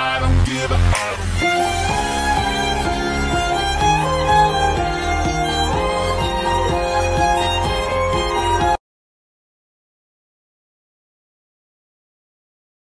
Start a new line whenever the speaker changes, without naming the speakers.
I don't give a, I don't a.